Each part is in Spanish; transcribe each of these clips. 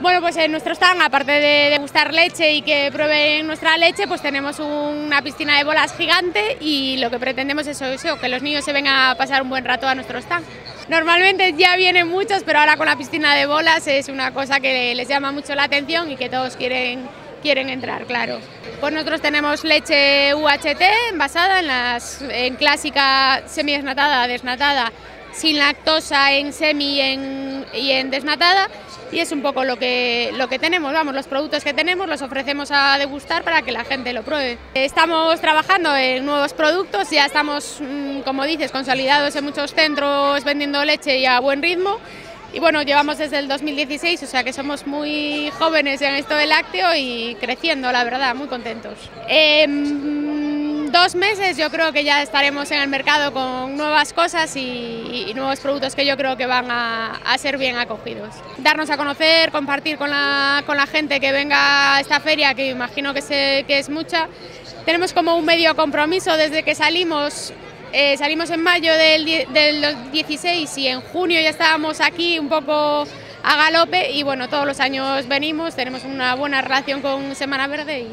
Bueno, pues en nuestro stand, aparte de gustar leche y que prueben nuestra leche, pues tenemos una piscina de bolas gigante y lo que pretendemos es eso, que los niños se vengan a pasar un buen rato a nuestro stand. Normalmente ya vienen muchos, pero ahora con la piscina de bolas es una cosa que les llama mucho la atención y que todos quieren, quieren entrar, claro. Pues nosotros tenemos leche UHT envasada en, las, en clásica semi-desnatada, desnatada, sin lactosa en semi y en desnatada y es un poco lo que, lo que tenemos, vamos, los productos que tenemos los ofrecemos a degustar para que la gente lo pruebe. Estamos trabajando en nuevos productos, ya estamos, mm, como dices, consolidados en muchos centros vendiendo leche y a buen ritmo. Y bueno, llevamos desde el 2016, o sea que somos muy jóvenes en esto del lácteo y creciendo, la verdad, muy contentos. Em, dos meses yo creo que ya estaremos en el mercado con nuevas cosas y, nuevos productos que yo creo que van a, ser bien acogidos. Darnos a conocer, compartir con la, gente que venga a esta feria, que imagino que, es mucha. Tenemos como un medio compromiso desde que salimos, eh, salimos en mayo del, del 16 y en junio ya estábamos aquí un poco a galope y bueno, todos los años venimos, tenemos una buena relación con Semana Verde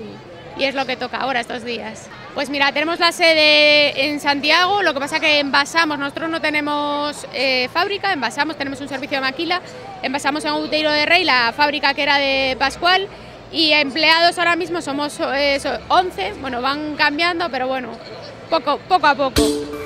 y es lo que toca ahora estos días. Pues mira, tenemos la sede en Santiago, lo que pasa que envasamos, nosotros no tenemos eh, fábrica, envasamos, tenemos un servicio de maquila, envasamos en Outeiro de Rey, la fábrica que era de Pascual, y empleados ahora mismo somos 11, eh, bueno, van cambiando, pero bueno, poco, poco a poco.